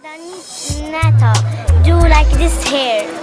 Nata do like this hair.